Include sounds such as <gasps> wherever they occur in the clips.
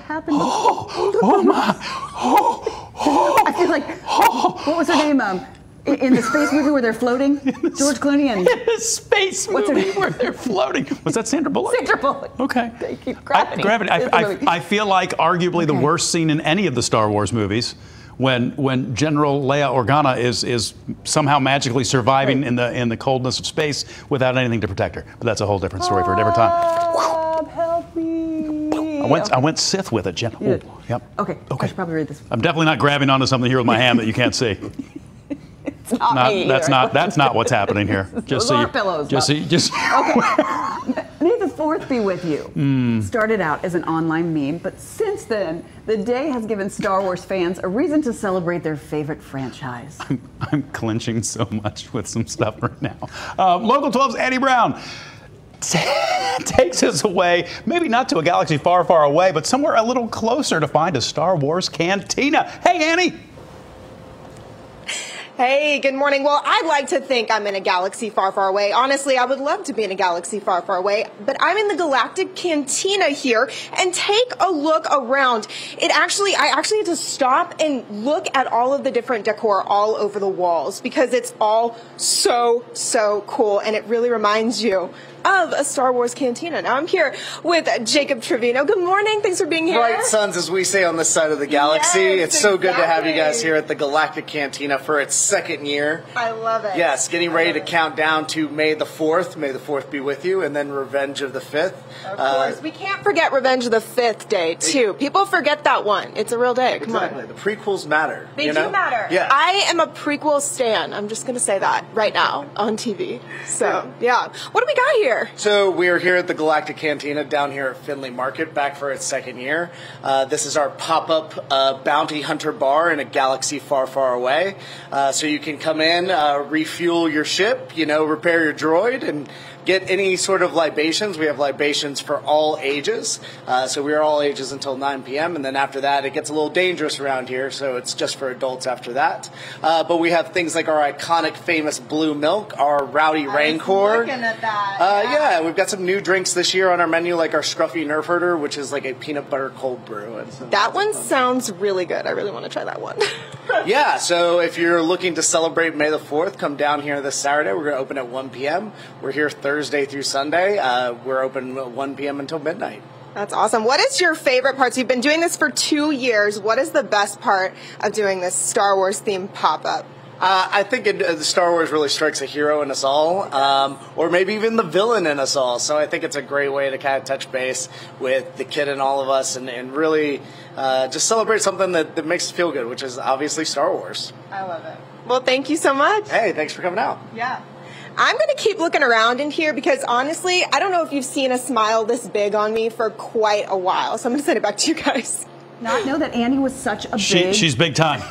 happened? Oh, <gasps> oh my! Oh, I feel like what was her name? Um, in- in the space movie where they're floating, <laughs> George Clooney and <laughs> the space What's her movie name? where they're floating. Was that Sandra Bullock? Sandra Bullock. Okay. Thank you. I- Gravity. gravity. I, I. I feel like arguably the worst scene in any of the Star Wars movies. When, when General Leia Organa is, is somehow magically surviving Right. in the in the coldness of space without anything to protect her, but that's a whole different story for a different time. Bob, help me. I went I went Sith with it, Jen. Ooh, yep. Okay. Okay. I should probably read this. I'm definitely not grabbing onto something here with my hand that you can't see. <laughs> It's not Not, me that's either. not that's not what's happening here. <laughs> Just Those so you, pillows, Just so you, just <laughs> May the fourth be with you. Hmm. Started out as an online meme, but since then, the day has given Star Wars fans a reason to celebrate their favorite franchise. I'm clenching so much with some stuff right now. Um, Local 12's Annie Brown <laughs> takes us away, maybe not to a galaxy far, far away, but somewhere a little closer to find a Star Wars cantina. Hey, Annie. Hey, good morning. Well, I'd like to think I'm in a galaxy far, far away. Honestly, I would love to be in a galaxy far, far away, but I'm in the Galactic Cantina here and take a look around. It actually, I actually had to stop and look at all of the different decor all over the walls because it's all so, so cool and it really reminds you of a Star Wars cantina. Now I'm here with Jacob Trevino. Good morning. Thanks for being here. Bright suns, as we say on this side of the galaxy. Yes, it's so good to have you guys here at the Galactic Cantina for its second year. I love it. Yes, getting I ready to it. count down to May the 4th. May the 4th be with you, and then Revenge of the 5th. Of Uh, course. We can't forget Revenge of the Fifth Day, too. People forget that one. It's a real day. Come exactly. on. The prequels matter. They do know? matter. Yeah. I am a prequel stan. I'm just going to say that right now on TV. So, yeah. What do we got here? So we are here at the Galactic Cantina down here at Findlay Market, back for its second year. Uh, this is our pop-up uh, bounty hunter bar in a galaxy far, far away. Uh, so you can come in, uh, refuel your ship, you know, repair your droid, and get any sort of libations. We have libations for all ages. Uh, so we are all ages until 9 p.m. And then after that, it gets a little dangerous around here. So it's just for adults after that. Uh, but we have things like our iconic, famous blue milk, our rowdy Rancor. looking at that, Uh, yeah. yeah, we've got some new drinks this year on our menu, like our Scruffy Nerf Herder, which is like a peanut butter cold brew. And so That one sounds really good. I really want to try that one. <laughs> yeah, so if you're looking to celebrate May the 4th, come down here this Saturday. We're going to open at 1 p.m. We're here Thursday through Sunday. Uh, we're open 1 p.m. until midnight. That's awesome. What is your favorite parts? You've been doing this for two years. What is the best part of doing this Star Wars themed pop up? Uh, I think it, uh, Star Wars really strikes a hero in us all, um, or maybe even the villain in us all. So I think it's a great way to kind of touch base with the kid in all of us and, and really uh, just celebrate something that, that makes us feel good, which is obviously Star Wars. I love it. Well, thank you so much. Hey, thanks for coming out. Yeah. I'm going to keep looking around in here because honestly, I don't know if you've seen a smile this big on me for quite a while. So I'm going to send it back to you guys. Not know that Annie was such a she, big. she's big time.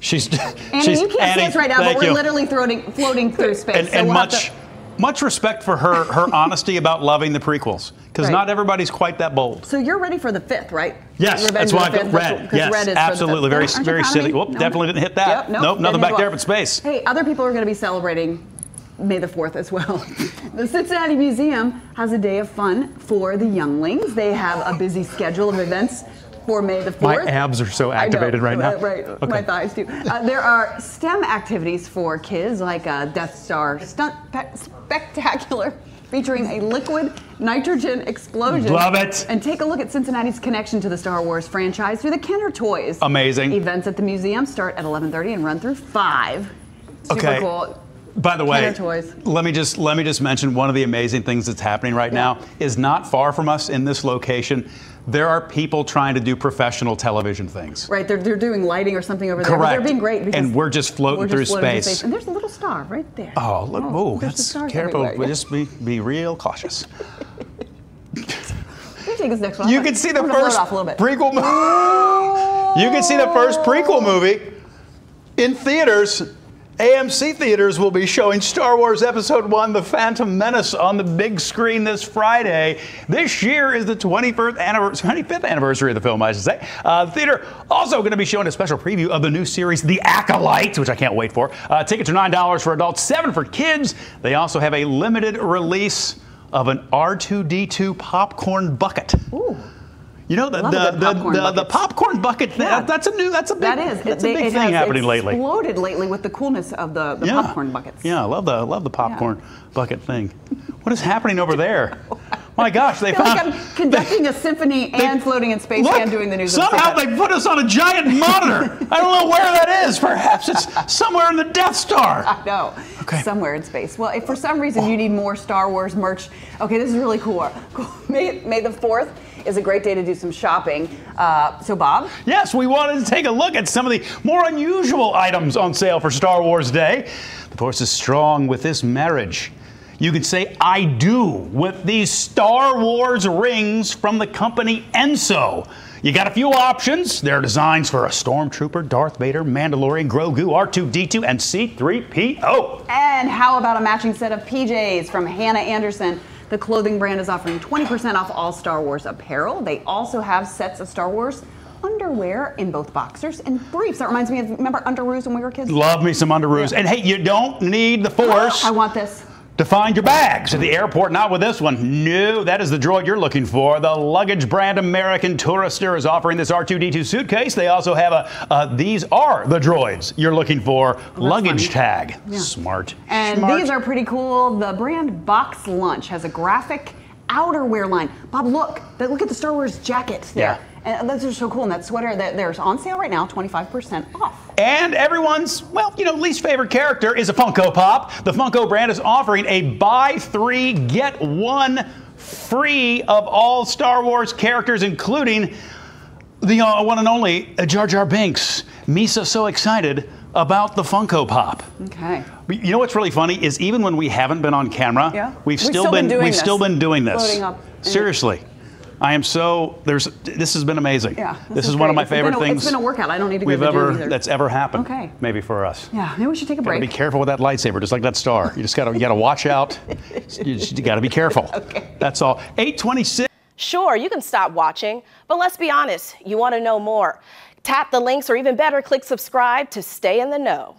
She's <laughs> Annie, she's you can't Annie, see us right now, but we're you. literally floating, floating through space. and, so and we'll much to- much respect for her her <laughs> honesty about loving the prequels because Right. not everybody's quite that bold. So you're ready for the fifth, right? Yes, Revenge that's of why I the go Fifth, red. because Yes, red is absolutely. Very- Aren't very silly. me? Whoop, No, definitely no. didn't hit that. Yep, nope, Nope, nothing back hit there but space. Hey, other people are going to be celebrating May the 4th as well. <laughs> the Cincinnati Museum has a day of fun for the younglings. They have a busy schedule of events for May the 4th. My abs are so I know, activated right now. Right, Okay. my thighs too. Uh, there are STEM activities for kids like a Death Star stunt pe- spectacular featuring a liquid nitrogen explosion. Love it. And take a look at Cincinnati's connection to the Star Wars franchise through the Kenner Toys. Amazing. Events at the museum start at 11:30 and run through 5. Super Okay. cool. By the way, let me just let me just mention one of the amazing things that's happening right now is not far from us in this location. There are people trying to do professional television things. Right, they're, they're doing lighting or something over there. but Correct. They're being great. And we're just floating we're through floating space. And there's a little star right there. Oh, look! Oh, that's careful. everywhere. Just be be real cautious. <laughs> You take this next one. You can see the I'm gonna float first off a little bit. prequel. movie. <laughs> you can see the first prequel movie in theaters. AMC theaters will be showing Star Wars Episode One: The Phantom Menace on the big screen this Friday. This year is the 21st anniversary, 25th anniversary of the film, I should say. Uh, the theater also going to be showing a special preview of the new series, The Acolyte, which I can't wait for. Uh, tickets are nine dollars for adults, seven for kids. They also have a limited release of an R2D2 popcorn bucket. Ooh. You know the the, the, popcorn the, the popcorn bucket thing. Yeah. That's a new. That's a big. That is. That's They- a big thing has happening lately. Exploded lately with the coolness of the, the Yeah. popcorn buckets. Yeah, I love the I love the popcorn bucket thing. What is happening over there? <laughs> My gosh, they I feel like. I'm conducting a symphony and floating in space Look, and doing the news. the Somehow they put us on a giant monitor. I don't know where that is. Perhaps it's somewhere in the Death Star. No, Okay. somewhere in space. Well, if for some reason you need more Star Wars merch, okay, this is really cool. Cool. <laughs> May, May the 4th is a great day to do some shopping. Uh, so, Bob, Yes, we wanted to take a look at some of the more unusual items on sale for Star Wars Day. The force is strong with this marriage. You could say I do with these Star Wars rings from the company Enso. You got a few options. There are designs for a Stormtrooper, Darth Vader, Mandalorian, Grogu, R2D2, and C3PO. and how about a matching set of PJs from Hanna Andersson? The clothing brand is offering 20% off all Star Wars apparel. They also have sets of Star Wars underwear in both boxers and briefs. That reminds me of remember underoos when we were kids? Love me some underoos. And hey, you don't need the force. <gasps> I want this. To find your bags at the airport. Not with this one. No, that is the droid you're looking for. The luggage brand American Tourister is offering this R2D2 suitcase. They also have a, uh, these are the droids you're looking for. luggage funny. tag. Yeah. Smart. And Smart. these are pretty cool. The brand Box Lunch has a graphic outerwear line. Bob, look, look at the Star Wars jacket there. Yeah. And those are so cool. And that sweater, that there's on sale right now, 25% off. And everyone's, well, you know, least favorite character is a Funko Pop. The Funko brand is offering a buy three, get one free of all Star Wars characters, including the uh, one and only Jar Jar Binks. Misa's so excited about the Funko Pop. Okay. You know what's really funny is even when we haven't been on camera, Yeah. we've We've still, still been doing we've this. still been doing this. Seriously. I am so there's this has been amazing. Yeah, This, this is is one of my It's been favorite a- it's things. been a workout. I don't need to go we've to ever either. that's ever happened. Okay. Maybe for us. Yeah, maybe we should take a Gotta break. be careful with that lightsaber, just like that star. You just gotta you gotta watch out. <laughs> You, just, you gotta be careful. <laughs> Okay. That's all. 826. Sure, you can stop watching, but let's be honest, you want to know more. Tap the links or even better, click subscribe to stay in the know.